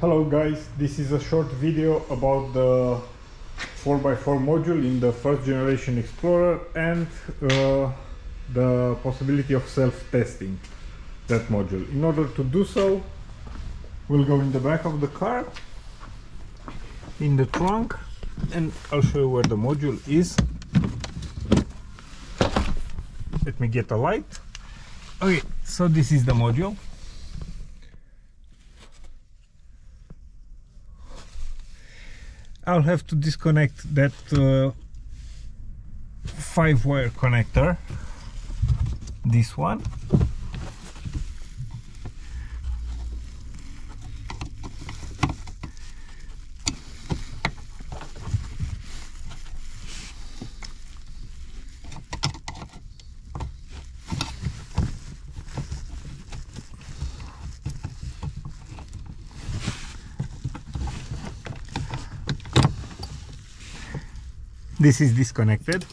Hello guys, this is a short video about the 4x4 module in the first generation Explorer and uh, the possibility of self-testing that module. In order to do so, we'll go in the back of the car, in the trunk, and I'll show you where the module is. Let me get a light. Okay, so this is the module. I'll have to disconnect that uh, five wire connector. This one this is disconnected.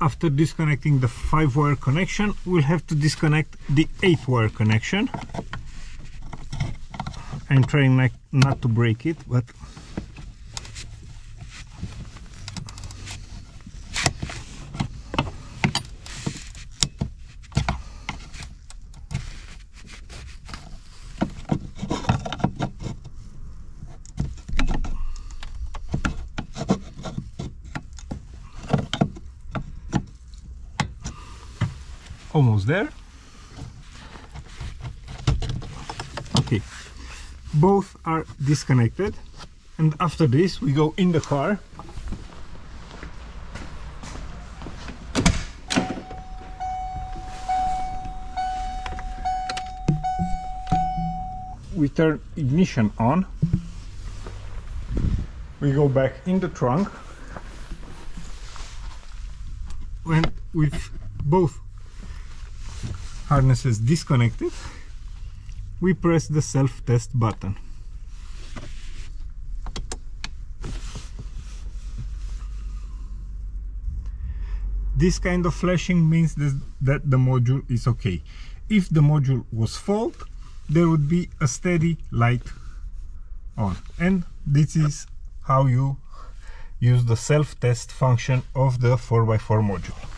After disconnecting the 5 wire connection we'll have to disconnect the 8 wire connection I'm trying not, not to break it but almost there. Okay. Both are disconnected. And after this we go in the car. We turn ignition on. We go back in the trunk. When with both harness is disconnected, we press the self-test button. This kind of flashing means that the module is okay. If the module was fault, there would be a steady light on. And this is how you use the self-test function of the 4x4 module.